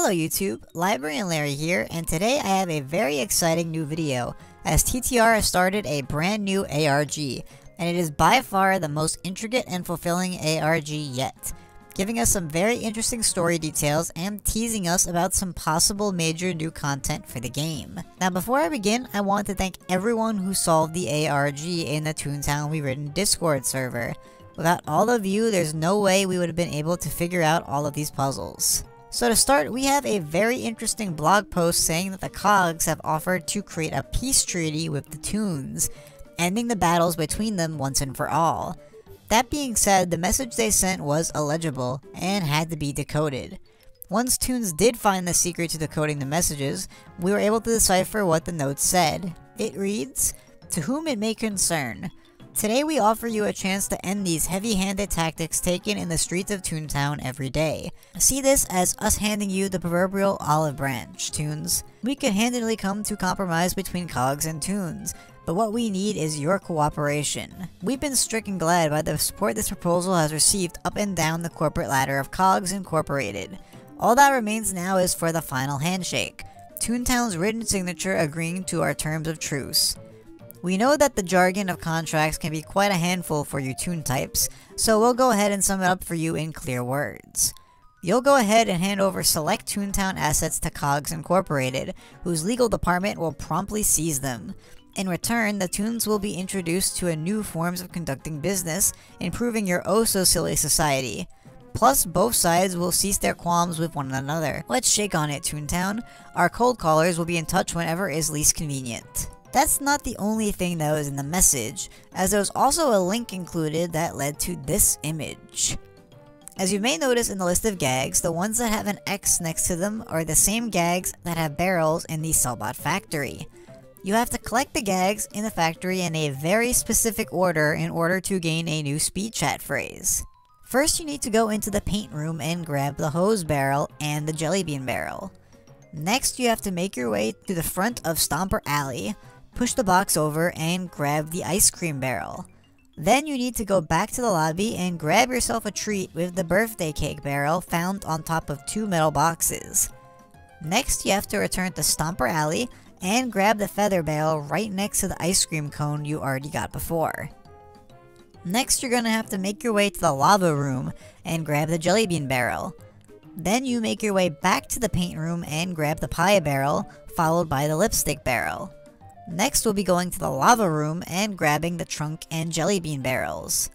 Hello YouTube, Librarian Larry here, and today I have a very exciting new video, as TTR has started a brand new ARG, and it is by far the most intricate and fulfilling ARG yet, giving us some very interesting story details and teasing us about some possible major new content for the game. Now before I begin, I want to thank everyone who solved the ARG in the Toontown Rewritten Discord server. Without all of you, there's no way we would have been able to figure out all of these puzzles. So to start, we have a very interesting blog post saying that the Cogs have offered to create a peace treaty with the Toons, ending the battles between them once and for all. That being said, the message they sent was illegible and had to be decoded. Once Toons did find the secret to decoding the messages, we were able to decipher what the note said. It reads, To whom it may concern, Today we offer you a chance to end these heavy-handed tactics taken in the streets of Toontown every day. See this as us handing you the proverbial olive branch, Toons. We could handily come to compromise between Cogs and Toons, but what we need is your cooperation. We've been stricken glad by the support this proposal has received up and down the corporate ladder of Cogs Incorporated. All that remains now is for the final handshake. Toontown's written signature agreeing to our terms of truce. We know that the jargon of contracts can be quite a handful for you Toon types, so we'll go ahead and sum it up for you in clear words. You'll go ahead and hand over select Toontown assets to COGS Incorporated, whose legal department will promptly seize them. In return, the Toons will be introduced to a new forms of conducting business, improving your oh-so-silly society. Plus, both sides will cease their qualms with one another. Let's shake on it, Toontown. Our cold callers will be in touch whenever is least convenient. That's not the only thing that was in the message, as there was also a link included that led to this image. As you may notice in the list of gags, the ones that have an X next to them are the same gags that have barrels in the Sellbot factory. You have to collect the gags in the factory in a very specific order in order to gain a new speed chat phrase. First you need to go into the paint room and grab the hose barrel and the jelly bean barrel. Next you have to make your way to the front of Stomper Alley, push the box over and grab the ice cream barrel. Then you need to go back to the lobby and grab yourself a treat with the birthday cake barrel found on top of two metal boxes. Next, you have to return to Stomper Alley and grab the feather barrel right next to the ice cream cone you already got before. Next, you're gonna have to make your way to the lava room and grab the jelly bean barrel. Then you make your way back to the paint room and grab the pie barrel, followed by the lipstick barrel. Next we'll be going to the lava room and grabbing the trunk and jelly bean barrels.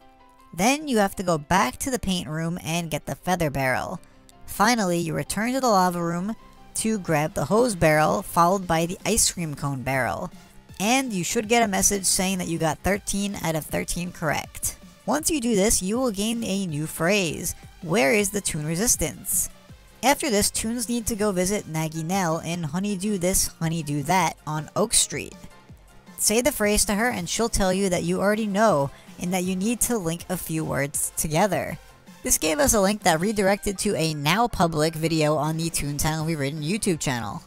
Then you have to go back to the paint room and get the feather barrel. Finally, you return to the lava room to grab the hose barrel followed by the ice cream cone barrel. And you should get a message saying that you got 13 out of 13 correct. Once you do this, you will gain a new phrase. Where is the Toon resistance? After this, Toons need to go visit Nell and honeydew this, honeydew that on Oak Street. Say the phrase to her and she'll tell you that you already know and that you need to link a few words together. This gave us a link that redirected to a now public video on the Toontown Rewritten YouTube channel.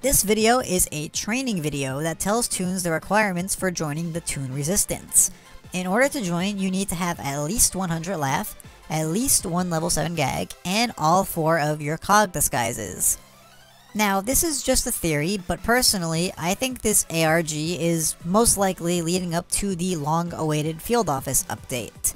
This video is a training video that tells Toons the requirements for joining the Toon Resistance. In order to join, you need to have at least 100 laugh, at least one level 7 gag, and all four of your cog disguises. Now, this is just a theory, but personally, I think this ARG is most likely leading up to the long-awaited field office update.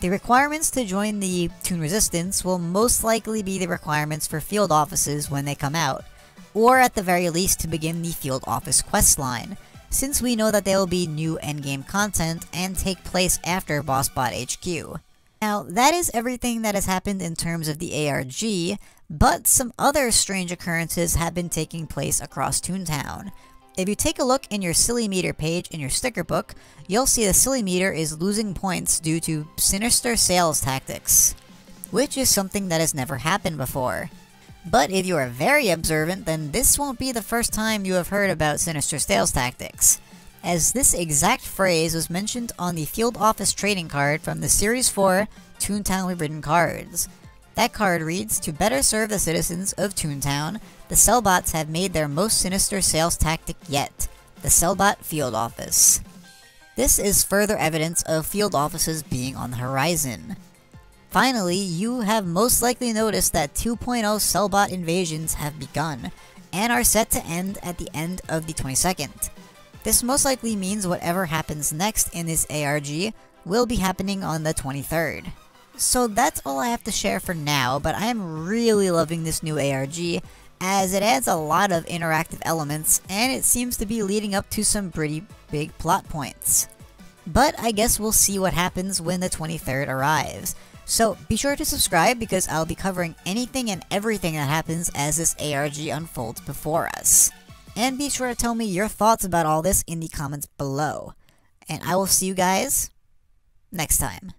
The requirements to join the Toon Resistance will most likely be the requirements for field offices when they come out, or at the very least to begin the field office questline, since we know that there will be new endgame content and take place after BossBot HQ. Now, that is everything that has happened in terms of the ARG, but some other strange occurrences have been taking place across Toontown. If you take a look in your Silly Meter page in your sticker book, you'll see the Silly Meter is losing points due to sinister sales tactics, which is something that has never happened before. But if you are very observant, then this won't be the first time you have heard about sinister sales tactics as this exact phrase was mentioned on the Field Office trading card from the Series 4 Toontown Rewritten cards. That card reads, To better serve the citizens of Toontown, the Sellbots have made their most sinister sales tactic yet, the Sellbot Field Office. This is further evidence of field offices being on the horizon. Finally, you have most likely noticed that 2.0 Sellbot invasions have begun, and are set to end at the end of the 22nd. This most likely means whatever happens next in this ARG will be happening on the 23rd. So that's all I have to share for now, but I am really loving this new ARG, as it adds a lot of interactive elements, and it seems to be leading up to some pretty big plot points. But I guess we'll see what happens when the 23rd arrives. So be sure to subscribe because I'll be covering anything and everything that happens as this ARG unfolds before us. And be sure to tell me your thoughts about all this in the comments below. And I will see you guys next time.